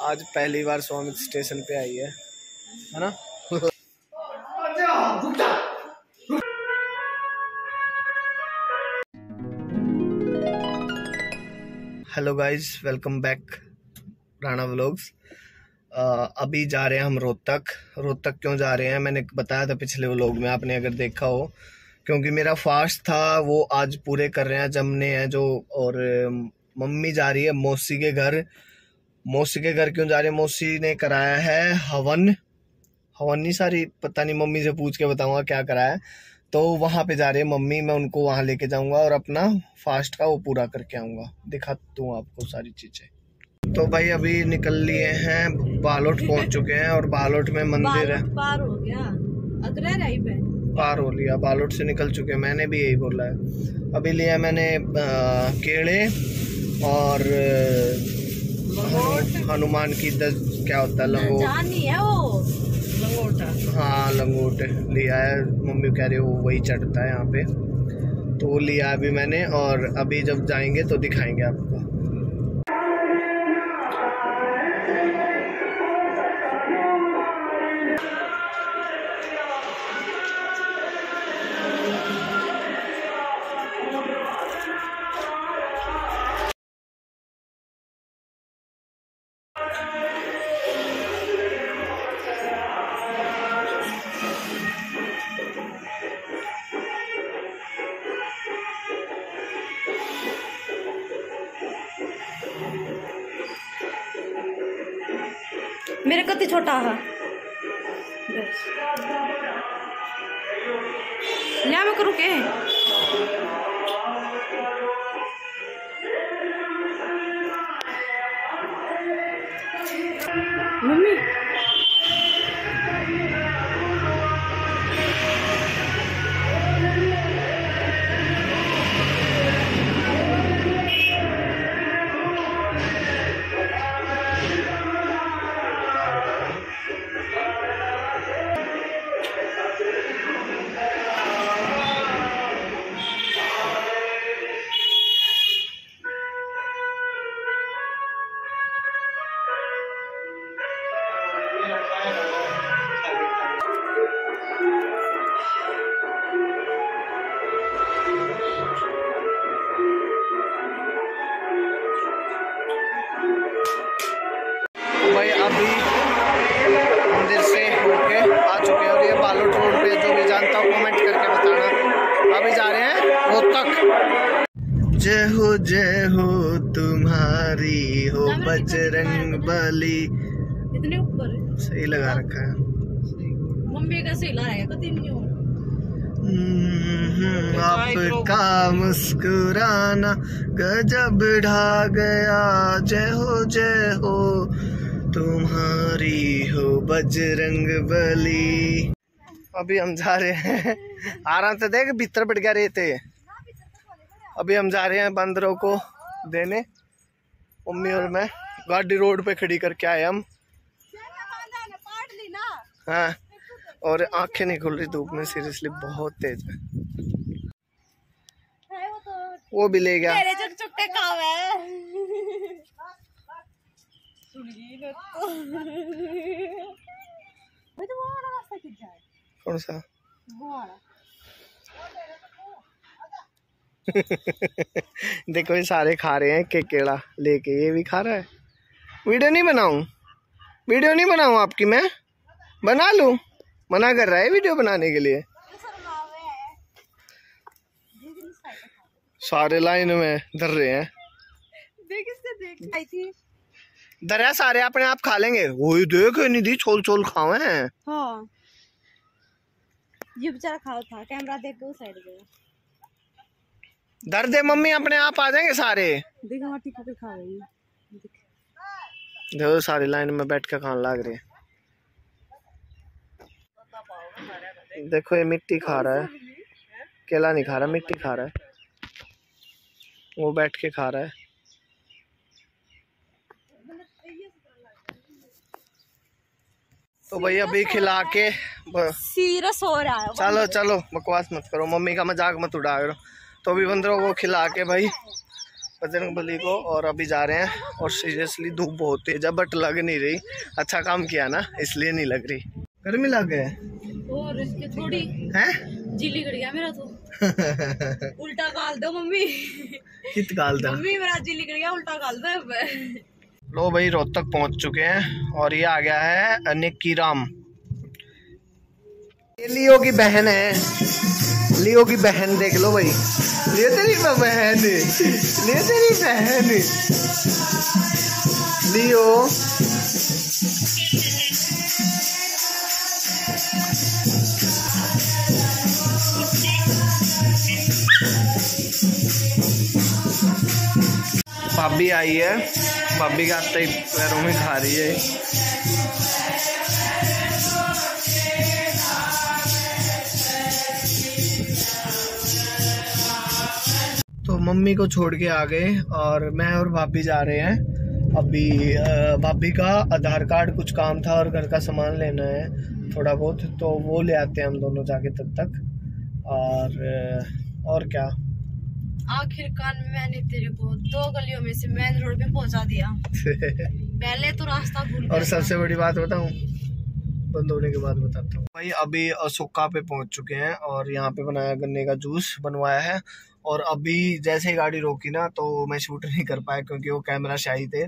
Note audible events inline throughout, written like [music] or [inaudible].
आज पहली बार स्वामी स्टेशन पे आई है। है ना? Hello guys welcome back Rana vlogs अभी जा रहे हैं हम रोहतक। रोहतक क्यों जा रहे हैं? मैंने बताया था पिछले व्लॉग में, आपने अगर देखा हो। क्योंकि मेरा फास्ट था, वो आज पूरे कर रहे हैं जमने हैं जो, और मम्मी जा रही है मौसी के घर। मौसी के घर क्यों जा रही है? मौसी ने कराया है हवन। हवन नहीं सारी पता नहीं मम्मी से पूछ के बताऊँगा क्या कराया तो वहाँ पे जा रही है मम्मी मैं उनको वहाँ लेके जाऊँगा और अपना फास्ट का वो पूरा करके आऊँगा। दिखा दूँ आपको सारी चीज़ें। तो भाई अभी निकल लिए हैं बालोट पहुँच चुके हैं और बालोट में मंदिर है। पार हो गया। अगले पार हो लिया बालोट से निकल चुके हैं। मैंने भी यही बोला है। अभी लिया मैंने आ, केड़े और हनुमान की दस क्या होता है लंगोट। जानी है वो। लंगोटा हाँ। लंगोट लिया है मम्मी कह रही हो वही चढ़ता है यहाँ पे। तो वो लिया अभी मैंने और अभी जब जाएँगे तो दिखाएँगे आपको। मेरे कति छोटा है। लिया मैं करूँ के? मम्मी। जय हो तुम्हारी हो बजरंग बली। इतने ऊपर सही लगा रखा है। मम्मी का सही हो हम्म, आपका मुस्कुराना गजब ढा गया। जय हो जय हो तुम्हारी हो बजरंग बली। अभी हम जा रहे हैं। आराम से देख भीतर बढ़ गया रहते अभी हम जा रहे हैं बंदरों को देने। मम्मी और मैं गाड़ी रोड पे खड़ी करके आए हम। हाँ और आँखें नहीं खुल रही धूप में सीरियसली बहुत तेज है। वो भी ले गया। तो वो वाला रास्ता किधर जाए कौन सा? वो वाला। देखो ये सारे खा रहे हैं के केड़ा लेके। ये भी खा रहा है। वीडियो नहीं बनाऊँ? वीडियो नहीं बनाऊँ आपकी मैं? बना लूँ? मना कर रहा है वीडियो बनाने के लिए। सारे लाइन में धर रहे हैं। देख इससे देख आई थी। धरा सारे अपने आप खा लेंगे। वही देख निधि छोल छोल खावे हैं। हाँ। ये बेचारा खाओ था। कैमरा देख के उस साइड गया। धर दे मम्मी अपने आप आ जाएँगे सारे। देख है। सारी लाइन में बैठ के खाने लग रहे देखो ये मिट्टी खा रहा है। केला नहीं खा रहा मिट्टी खा रहा है। वो बैठ के खा रहा है। तो भाई अभी खिला के सीरियस हो रहा है। चलो चलो बकवास मत करो। मम्मी का मज़ाक मत उड़ा करो तो अभी बंदरों को खिला के भाई बजरंग बली को और अभी जा रहे हैं और सीरियसली धूप बहुत तेज है बट लग नहीं रही। अच्छा काम किया ना इसलिए नहीं लग रही। गर्मी लग गए और इसके थोड़ी हैं? जिली कट गया मेरा तो। [laughs] उल्टा दो मम्मी। कित गाल था मम्मी मेरा जिली कट गया उल्टा दो। लो भाई रोहतक पहुँच चुके हैं और ये आ गया है निक्की राम। ये लियो की बहन है। लियो की बहन देख लो भाई। लियो तेरी बहन लियो तेरी बहन लियो। भाभी आई है। भाभी का ही पैरों में खा रही है। मम्मी को छोड़ के आ गए और मैं और भाभी जा रहे हैं। अभी भाभी का आधार कार्ड कुछ काम था और घर का सामान लेना है थोड़ा बहुत तो वो ले आते हैं हम दोनों जाके तब तक। और और क्या? आखिरकार मैंने तेरे को दो गलियों में से मेन रोड पे पहुँचा दिया। [laughs] पहले तो रास्ता भूल और सबसे बड़ी बात बताऊँ? बंद होने के बाद बताता हूँ। भाई अभी सुक्का पे पहुँच चुके हैं और यहाँ पे बनाया गन्ने का जूस बनवाया है। और अभी जैसे ही गाड़ी रोकी ना तो मैं शूट नहीं कर पाया क्योंकि वो कैमरा शाही थे।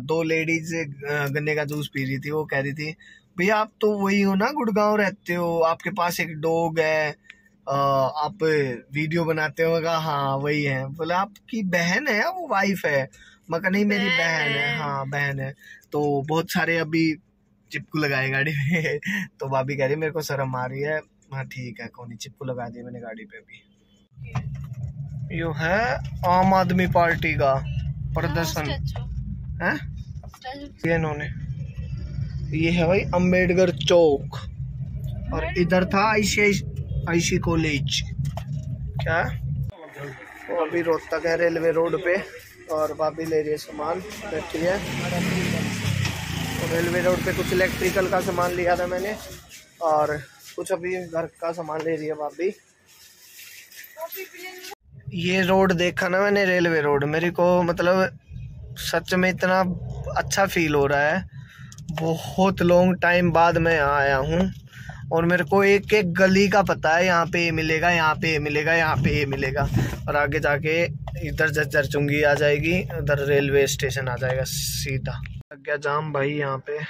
दो लेडीज़ गन्ने का जूस पी रही थी वो कह रही थी भैया आप तो वही हो ना गुड़गांव रहते हो आपके पास एक डॉग है आप वीडियो बनाते हो? कहा हाँ वही है। बोला आपकी बहन है वो वाइफ है? मैं कहा नहीं मेरी बहन है। है। हाँ बहन है। तो बहुत सारे अभी चिपकू लगाए गाड़ी में। [laughs] तो भाभी कह रही मेरे को शर्म आ रही है। हाँ ठीक है कौन चिपकू लगा दिए मैंने गाड़ी पे भी यो है आम आदमी पार्टी का प्रदर्शन। है ये इन्होंने। ये है भाई अंबेडकर चौक। और इधर था आईसी आईसी कॉलेज। क्या? तो अभी रोहतक है रेलवे रोड पे और भाभी ले रही है सामान बैठी है। तो रेलवे रोड पे कुछ इलेक्ट्रिकल का सामान लिया था मैंने और कुछ अभी घर का सामान ले रही है भाभी ये रोड देखा ना मैंने, रेलवे रोड। मेरे को मतलब सच में इतना अच्छा फील हो रहा है। बहुत लॉन्ग टाइम बाद मैं यहाँ आया हूँ। और मेरे को एक एक गली का पता है, यहाँ पे ये मिलेगा, यहाँ पे ये मिलेगा, यहाँ पे ये मिलेगा। और आगे जाके इधर जज्जर चुंगी आ जाएगी, उधर रेलवे स्टेशन आ जाएगा सीधा। लग गया जाम भाई यहाँ पे।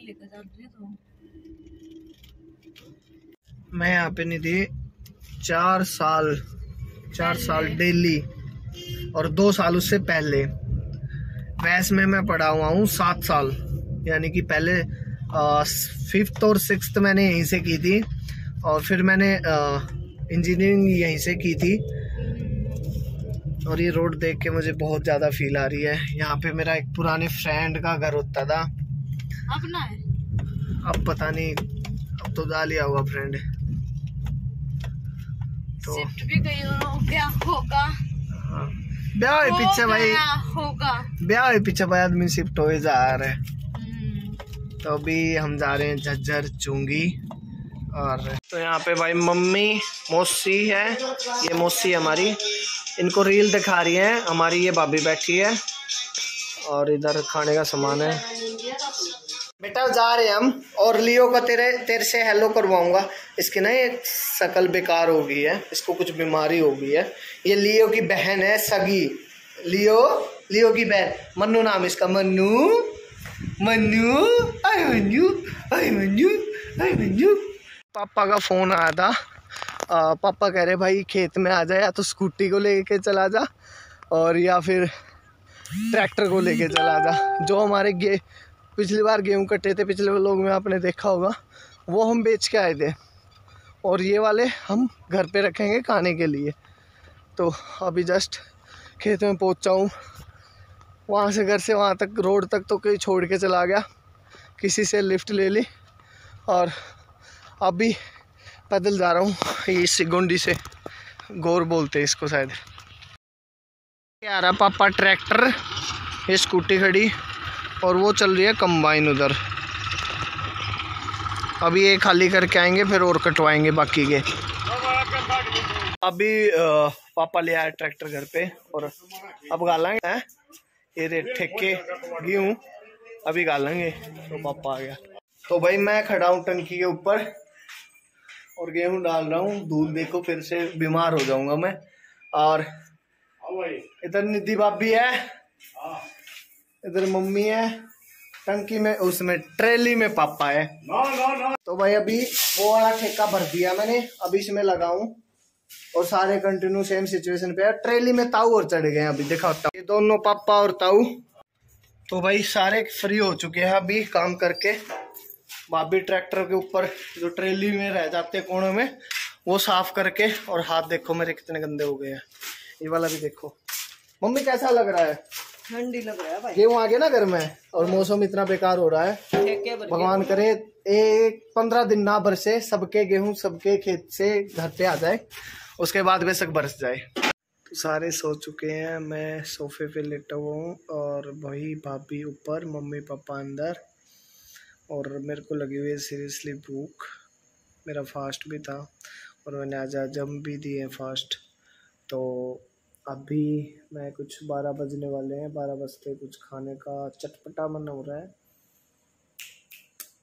ले जा रही तो मैं यहाँ पे नहीं थी चार साल चार साल डेली और दो साल उससे पहले। वैस में मैं पढ़ा हुआ हूँ सात साल यानी कि पहले फिफ्थ और सिक्स मैंने यहीं से की थी और फिर मैंने इंजीनियरिंग यहीं से की थी। और ये रोड देख के मुझे बहुत ज़्यादा फील आ रही है। यहाँ पे मेरा एक पुराने फ्रेंड का घर होता था। अपना है? अब पता नहीं अब तो डालिया हुआ फ्रेंड तो शिफ्ट भी कहीं और हो गया होगा? हाँ। ब्याह होए पीछे हो भाई होगा। ब्याह पीछे भाई आदमी शिफ्ट हो जा रहे हैं। हम्म, तो अभी हम जा रहे हैं झज्जर चुंगी और तो यहाँ पे भाई मम्मी मौसी है ये मौसी हमारी। इनको रील दिखा रही है हमारी ये भाभी बैठी है और इधर खाने का सामान है। बेटा जा रहे हैं हम और लियो का तेरे तेरे से हेलो करवाऊँगा। इसके ना ये शकल बेकार हो गई है इसको कुछ बीमारी हो गई है। ये लियो की बहन है सगी। लियो लियो की बहन। मन्नू नाम इसका। मन्नू मन्नू आई मन्नू आई मन्नू आई मन्नू। पापा का फ़ोन आया था। आ, पापा कह रहे भाई खेत में आ जा या तो स्कूटी को लेके चला जा और या फिर ट्रैक्टर को लेके चला जा। जो हमारे गे पिछली बार गेहूँ कटे थे पिछले लोग में आपने देखा होगा वो हम बेच के आए थे। और ये वाले हम घर पे रखेंगे खाने के लिए। तो अभी जस्ट खेत में पहुँचा हूँ। वहाँ से घर से वहाँ तक, रोड तक तो कहीं छोड़ के चला गया। किसी से लिफ्ट ले ली और अभी पैदल जा रहा हूँ ये सिगुंडी से। गौर बोलते हैं इसको शायद। रहा पापा ट्रैक्टर, ये स्कूटी खड़ी और वो चल रही है कंबाइन उधर। अभी ये खाली करके आएँगे, फिर और कटवाएँगे बाकी के। अभी पापा ले आए ट्रैक्टर घर पे, और अब गालेंगे, हैं? ये रे ठेके, गेहूँ, अभी गालेंगे तो पापा आ गया। तो भाई मैं खड़ा हूँ टंकी के ऊपर, और गेहूँ डाल रहा हूँ, दूध देखो फिर से बीमार हो जाऊँगा मैं। और इधर निधि भाभी है, इधर मम्मी है, टंकी में, उसमें, ट्रेली में पापा है। तो भाई अभी वो वाला ठेका भर दिया मैंने, अभी इसमें लगाऊँ। और सारे कंटिन्यू सेम सिचुएशन पे। है ट्रेली में ताऊ और चढ़ गए अभी, देखा ये दोनों पापा और ताऊ। तो भाई सारे फ्री हो चुके हैं अभी काम करके। भाभी ट्रैक्टर के ऊपर जो ट्रेली में रह जाते कोने में, वो साफ़ करके, और हाथ देखो मेरे कितने गंदे हो गए हैं। ये वाला भी देखो। मम्मी, कैसा लग रहा है? ठंडी लग रहा है भाई। गेहूँ आगे ना घर में और मौसम इतना बेकार हो रहा है। भगवान करे एक पंद्रह दिन ना बरसे सबके गेहूँ सबके खेत से घर पे आ जाए उसके बाद बेशक बरस जाए। तो सारे सो चुके हैं मैं सोफे पे लेटा हुआ हूँ और वही भाभी ऊपर मम्मी पापा अंदर और मेरे को लगी हुई है सीरियसली भूख। मेरा फास्ट भी था और मैंने आज आज जम भी दिए फास्ट तो अभी मैं कुछ बारह बजने वाले हैं, बारह बजते कुछ खाने का चटपटा मन हो रहा है।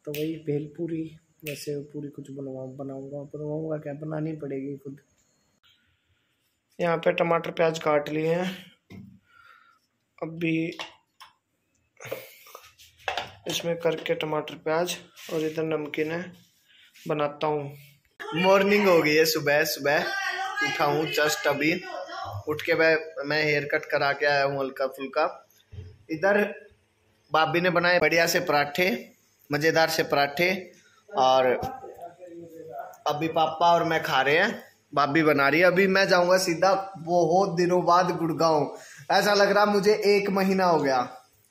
तो वही भेलपूरी, वैसे पूरी कुछ बनवाऊँ बनाऊँगा। बनवाऊँगा क्या? बनानी पड़ेगी खुद। यहाँ पे टमाटर, प्याज काट लिए हैं। अभी इसमें करके टमाटर, प्याज और इधर नमकीन है, बनाता हूँ। मॉर्निंग हो गई है सुबह सुबह। उठा हूँ जस्ट अभी। उठ के मैं मैं हेयर कट करा के आया हूँ हल्का फुल्का। इधर भाभी ने बनाए बढ़िया से पराठे, मज़ेदार से पराठे, और अभी पापा और मैं खा रहे हैं। भाभी बना रही है। अभी मैं जाऊँगा सीधा बहुत दिनों बाद गुड़गांव। ऐसा लग रहा मुझे एक महीना हो गया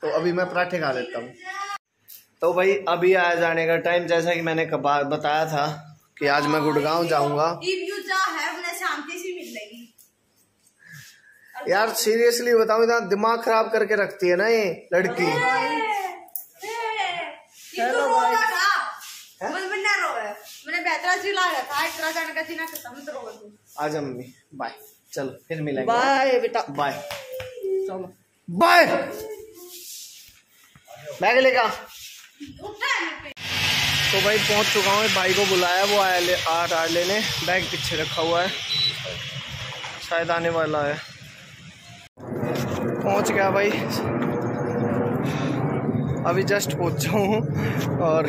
तो अभी मैं पराठे खा लेता हूँ। तो भाई, अभी आया जाने का टाइम जैसा कि मैंने बताया था कि आज मैं गुड़गांव जाऊँगा। यार सीरियसली बताऊँ इतना दिमाग खराब करके रखती है ना ये लड़की। हेलो भाई। आज मम्मी बाय चलो फिर मिलेंगे। बाय बेटा। बाय चलो। बाय बैग लेगा तो भाई पहुँच चुका हूँ भाई को बुलाया वो आया ले आ रहा लेने बैग पीछे रखा हुआ है। शायद आने वाला है। पहुँच गया भाई। अभी जस्ट पहुँचा हूँ और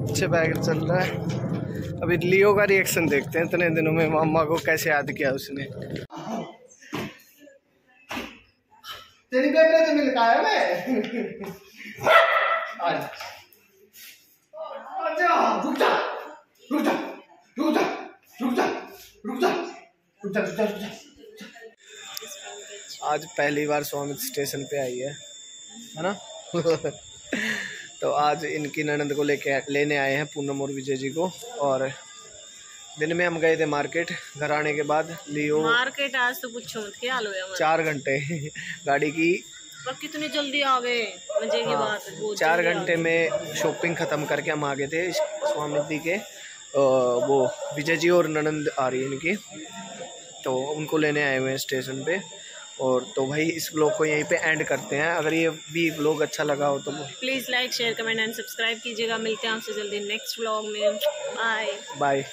अच्छे बैग चल रहा है। अभी लियो का रिएक्शन देखते हैं, इतने दिनों में मामा को कैसे याद किया उसने। तेरी मिल जा, रुक जा रुक जा रुक जा रुक जा रुक जा रुक जा। आज पहली बार स्वामित स्टेशन पे आई है है ना? [laughs] तो आज इनकी ननंद को लेके लेने आए हैं पूनम और विजय जी को और दिन में हम गए थे मार्केट घर आने के बाद लियो मार्केट आज तो पूछो मत क्या हाल हुआ चार घंटे। [laughs] गाड़ी की पर कितनी जल्दी आ गए? मज़े की हाँ, बात चार घंटे में शॉपिंग ख़त्म करके हम आ गए थे स्वामी जी के वो विजय जी और ननंद आ रही है इनकी तो उनको लेने आए हुए हैं स्टेशन पे। और तो भाई इस ब्लॉग को यहीं पे एंड करते हैं। अगर ये भी ब्लॉग अच्छा लगा हो तो please like share comment and subscribe कीजिएगा। मिलते हैं आपसे जल्दी नेक्स्ट ब्लॉग में। Bye bye